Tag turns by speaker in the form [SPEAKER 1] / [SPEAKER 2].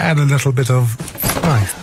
[SPEAKER 1] add a little bit of spice.